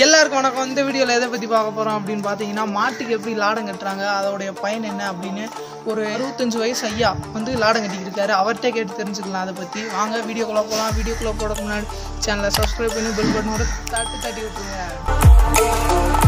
எல்லாருக்கும் வணக்கம். இந்த வீடியோவில் எதை பற்றி பார்க்க போகிறோம் அப்படின்னு பார்த்தீங்கன்னா மாட்டுக்கு எப்படி லாடம் கட்டுறாங்க அதோடைய பயன் என்ன அப்படின்னு ஒரு அறுபத்தஞ்சு வயசு ஐயா வந்து லாடம் கட்டிக்கிட்டு அவர்கிட்ட கேட்டு தெரிஞ்சுக்கலாம் அதை பற்றி வாங்க வீடியோக்குள்ளே போகலாம் வீடியோக்குள்ளே போகிறதுக்கு முன்னாடி சேனலை சப்ஸ்கிரைப் பண்ணி பெல் பட்டனோட தட்டு தட்டி விட்டுருங்க.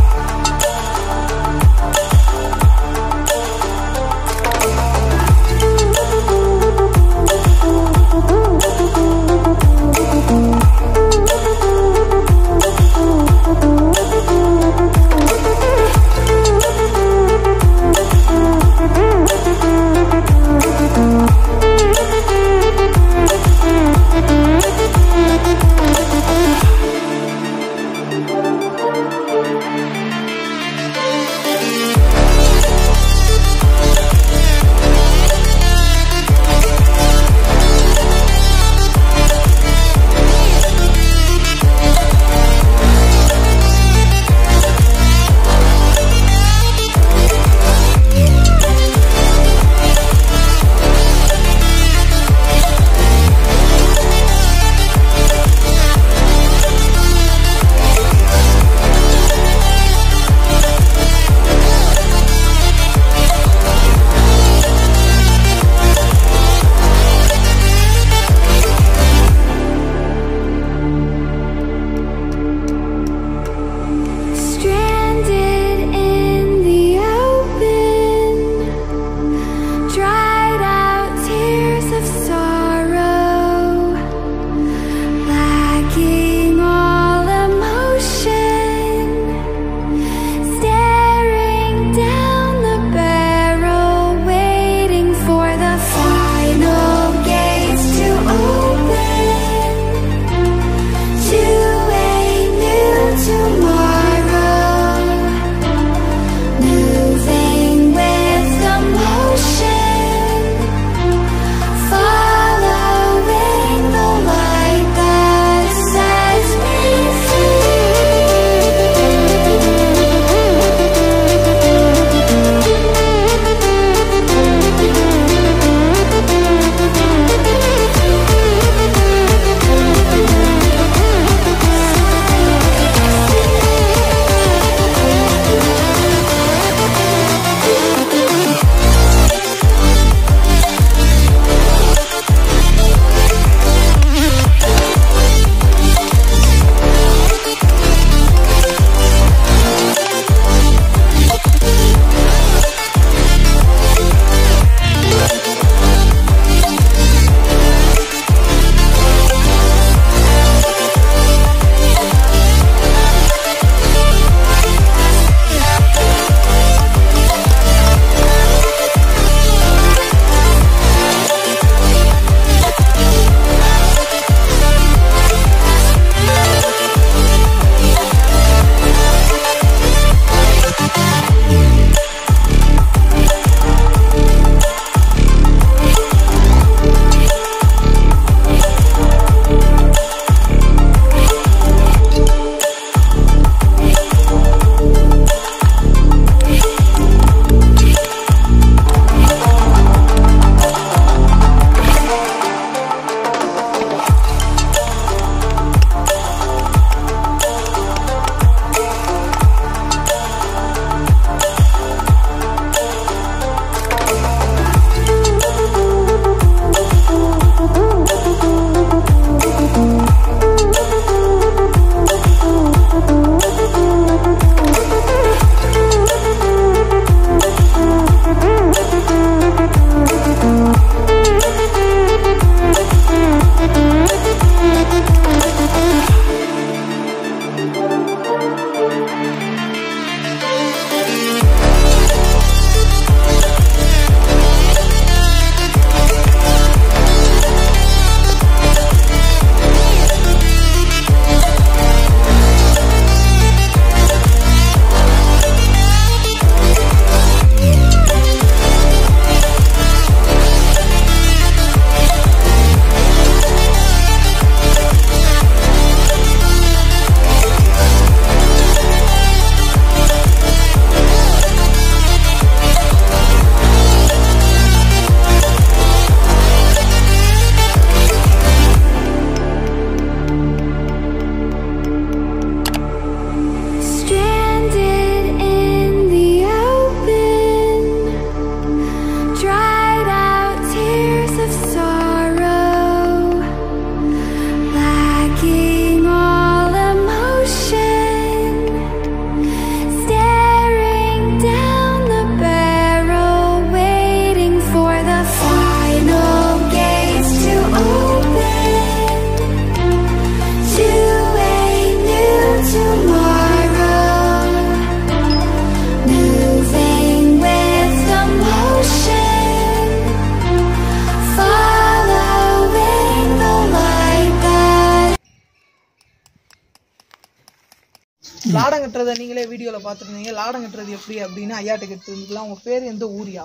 லாடம் கட்டுறதை நீங்களே வீடியோவில் பார்த்துருந்தீங்க. லாடம் கட்டுறது எப்படி அப்படின்னு ஐயாட்ட கேட்டுருந்துக்கலாம் உங்கள் பேர் எந்த ஊரியா?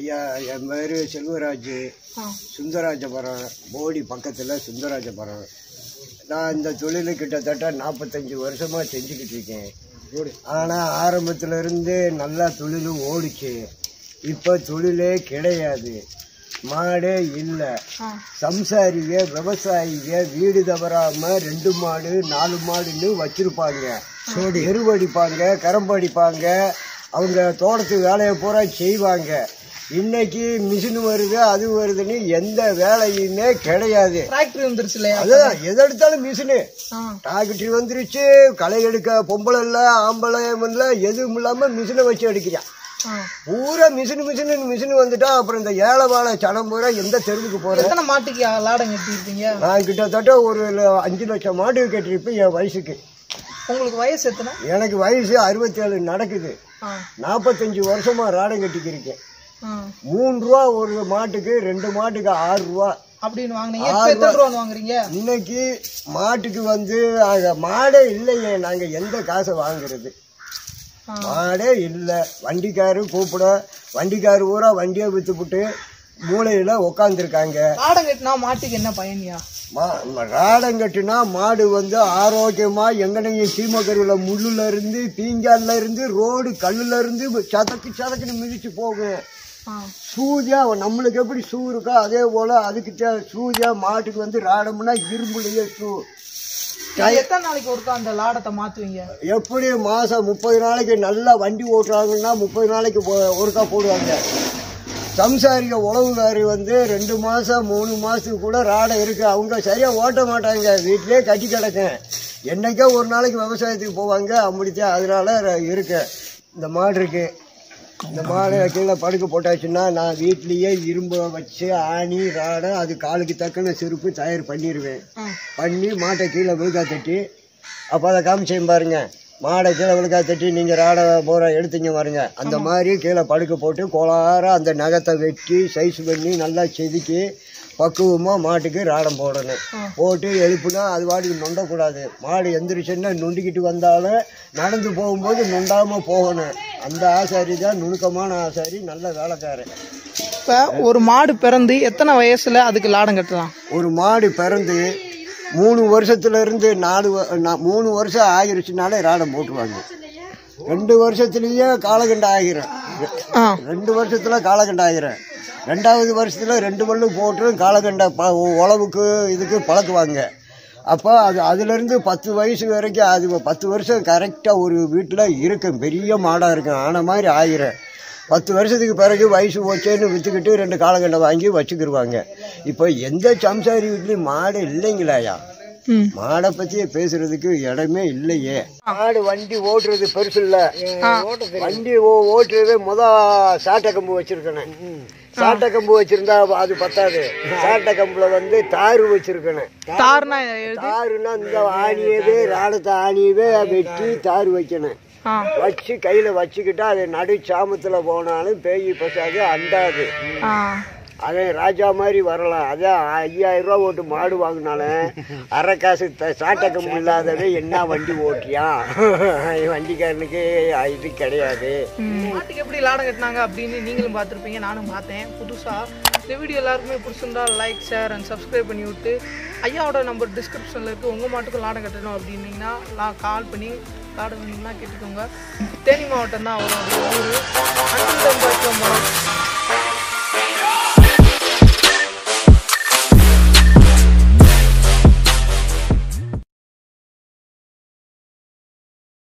ஐயா என் பேர் செல்வராஜ். சுந்தராஜபுரம் போடி பக்கத்தில் சுந்தராஜபுரம் நான் இந்த தொழில் கிட்டத்தட்ட நாற்பத்தஞ்சு வருஷமாக செஞ்சுக்கிட்டு இருக்கேன். ஆனால் ஆரம்பத்துல இருந்து நல்லா தொழில் ஓடிச்சு. இப்போ தொழிலே கிடையாது. மாடே இல்லை. ஆ. சம்சாரிக விவசாயிக வீடு தவறாம ரெண்டு மாடு நாலு மாடுன்னு வச்சிருப்பாங்க. எருவடிப்பாங்க கரம்படிப்பாங்க. அவங்க தோட்டத்து வேலையை பூரா செய்வாங்க. இன்னைக்கு மிஷின் வருது அது வருதுன்னு எந்த வேலையுமே கிடையாது. அதான் எது எடுத்தாலும் மிஷினு. டிராக்டர் வந்துருச்சு களை எடுக்க பொம்பளை இல்லை ஆம்பளை இல்லை எதுவும் இல்லாமல் மிஷினை வச்சு அடிக்கிறான். ஆ பூரா மிஷின் மிஷின் மிஷின் வந்துட்டா அப்புறம் இந்த ஏழை வாழை சனம் பூரா எந்த தெருவுக்கு போற எத்தனை மாட்டுக்கு லாடம் கட்டியிருப்பீங்க? நான் கிட்டத்தட்ட ஒரு அஞ்சு லட்சம் மாடு கட்டிருப்பேன் என் வயசுக்கு. உங்களுக்கு வயசு எத்தனை? எனக்கு வயசு அறுபத்தேழு நடக்குது. நாற்பத்தஞ்சு வருஷமா ராடம் கட்டிக்கிருக்கேன். மூணு ரூபா ஒரு மாட்டுக்கு ரெண்டு மாட்டுக்கு ஆறு ரூபா. அப்படின்னு வாங்குனீங்க. இன்னைக்கு மாட்டுக்கு வந்து மாடே இல்லையே. நாங்க எந்த காசை வாங்குறது. மாடே இல்லை. வண்டிக்காரு கூப்பிட வண்டிக்காரு பூரா வண்டியை வித்துப்புட்டு மூளையில உக்காந்துருக்காங்க. லாடம் கட்டினா மாட்டுக்கு என்ன பயனியா? மா ராடம் கட்டினா மாடு வந்து ஆரோக்கியமா எங்கனையும் சீமக்கருவில் முள்ளுல இருந்து பீங்கால்ல இருந்து ரோடு கல்லுல இருந்து சதக்கு சதக்குன்னு மிதிச்சு போகும். சூதியா நம்மளுக்கு எப்படி ஷூ இருக்கோ அதே போல அதுக்கு சூதியா மாட்டுக்கு வந்து ராடம்னா இரும்புலயே இது எத்தனை நாளைக்கு ஒருக்கா அந்த லாடத்தை மாத்துவீங்க? எப்படி மாசம் முப்பது நாளைக்கு நல்லா வண்டி ஓட்டுறாங்கன்னா முப்பது நாளைக்கு ஒருக்கா போடுவாங்க. சம்சாரிக உழவுகாரி வந்து ரெண்டு மாசம் மூணு மாசத்துக்கு கூட ராடை இருக்கு. அவங்க சரியா ஓட்ட மாட்டாங்க. வீட்டிலே கட்டி கிடக்கும். என்னைக்கோ ஒரு நாளைக்கு விவசாயத்துக்கு போவாங்க. அப்படித்தான் அதனால இருக்கு. இந்த மாடு இருக்கு. இந்த மாடு கீழே படுக்க போட்டாச்சுன்னா நான் வீட்லயே இரும்பு வச்சு ஆணி ராடை அது காலுக்கு தக்கன செருப்பு தயார் பண்ணிடுவேன் பண்ணி மாட்டை கீழே விழுக்கா தட்டி அப்போ அதை காமிச்சேன் பாருங்க. மாடை கீழே விழுக்கா தட்டி நீங்கள் ராடை போகிற எடுத்தீங்க பாருங்க. அந்த மாதிரி கீழே படுக்க போட்டு கோளார அந்த நகத்தை வெட்டி சைஸ் பண்ணி நல்லா செதுக்கி பக்குவமாக மாட்டுக்கு ராடம் போடணும். போட்டு எழுப்புனா அது வாட்டுக்கு நொண்டக்கூடாது. மாடு எந்திரிச்சுன்னா நொண்டிக்கிட்டு வந்தாலும் நடந்து போகும்போது நொண்டாமல் போகணும். அந்த ஆசாரி தான் நுணுக்கமான ஆசாரி நல்ல வேலைக்காரன். இப்போ ஒரு மாடு பிறந்து எத்தனை வயசுல அதுக்கு லாடம் கட்டலாம்? ஒரு மாடு பிறந்து மூணு வருஷத்துல இருந்து நாலு மூணு வருஷம் ஆகிருச்சுனாலே ராடம் போட்டுருவாங்க. ரெண்டு வருஷத்துலயே காலகண்டம் ஆகிரும். ரெண்டு வருஷத்துல காலகண்டம் ஆகிரும். ரெண்டாவது வருஷத்துல ரெண்டு பல்லு போட்டு காலகண்ட ப- உழவுக்கு இதுக்கு பழக்குவாங்க. அப்போ அது அதுலேருந்து பத்து வயசு வரைக்கும் அது பத்து வருஷம் கரெக்டாக ஒரு வீட்டில் இருக்கும் பெரிய மாடாக இருக்கும். ஆன மாதிரி ஆயிரும். பத்து வருஷத்துக்கு பிறகு வயசு போச்சேன்னு விற்றுக்கிட்டு ரெண்டு காலகண்டம் வாங்கி வச்சுக்கிருவாங்க. இப்போ எந்த சம்சாரி வீட்லேயும் மாடு இல்லைங்களாயா? மாடை பத்தி பேசுறதுக்கு இடமே இல்லையே. மாடு வண்டி ஓட்டுறது பெருசு இல்ல. வண்டி ஓட்டுறது முத சாட்டை கம்பு வச்சிருக்கணும். சாட்டை கம்பு வச்சிருந்தா அது பத்தாது. சாட்டை கம்புல வந்து தாரு வச்சிருக்கணும். தார்னா இந்த ஆணியவே ராடத்தை ஆணியவே வெட்டி தாரு வைக்கணும். வச்சு கையில வச்சுக்கிட்டா அது நடு சாமத்துல போனாலும் பேய் பசாது அண்டாது. அதே ராஜா மாதிரி வரலாம். அதான் ஐயாயிரம் ரூபா ஓட்டு மாடு வாங்கினாலும் அரை காசு த- சாட்டை கம்பு இல்லாதவன் என்ன வண்டி ஓட்டியான் வண்டிக்காரனுக்கு இது கிடையாது. மாட்டுக்கு எப்படி லாடம் கட்டினாங்க அப்படின்னு நீங்களும் பார்த்துருப்பீங்க நானும் பார்த்தேன். புதுசாக இந்த வீடியோ எல்லாருக்குமே பிடிச்சிருந்தா லைக் ஷேர் அண்ட் சப்ஸ்கிரைப் பண்ணி விட்டு ஐயாவோட நம்பர் டிஸ்கிரிப்ஷனில் இருக்குது உங்கள் மாட்டுக்கும் லாடம் கட்டணும் அப்படின்னீங்கன்னா நான் கால் பண்ணி காடு வேணும்னா கேட்டுக்கோங்க. தேனி மாவட்டம் தான் வரும் ஊர். அன்பில்